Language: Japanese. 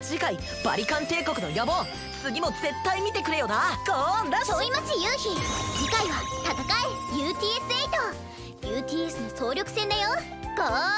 次回バリカン帝国の野望。次も絶対見てくれよな。ゴーンラッシュ。ちょい待ち夕日次回は戦え。UTS8UTS の総力戦だよ。ゴー